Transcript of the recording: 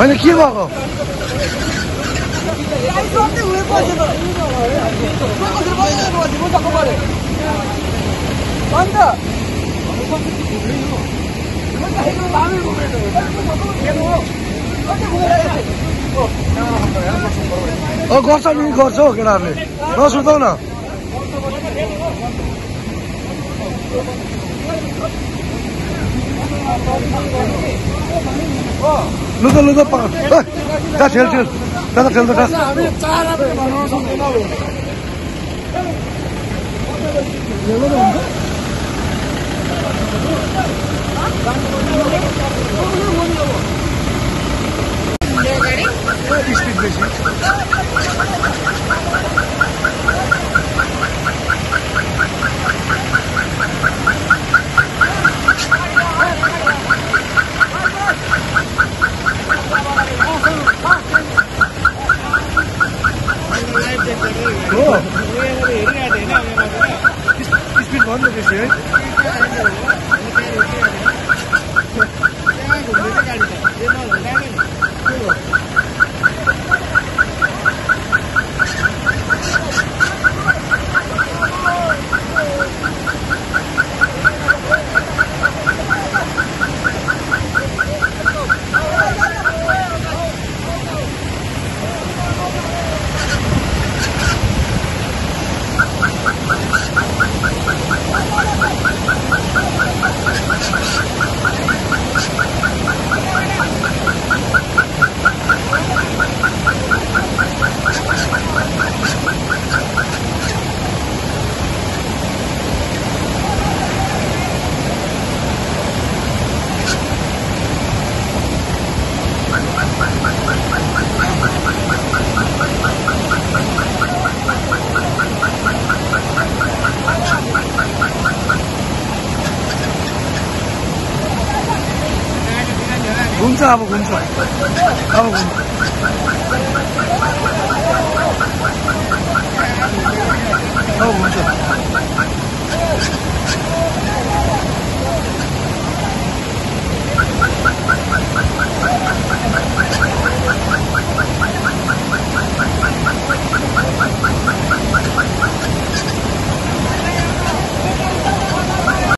होइन के भएको अँ गर्छ नि गर्छ हौ केटाहरूले नसुर्ताउ न लु त लु त पा जा ठेल ठेल जा त ठेल त जा हो स्पिड भन्नु बेसी है Thank you. 工资还不工资？还不工资？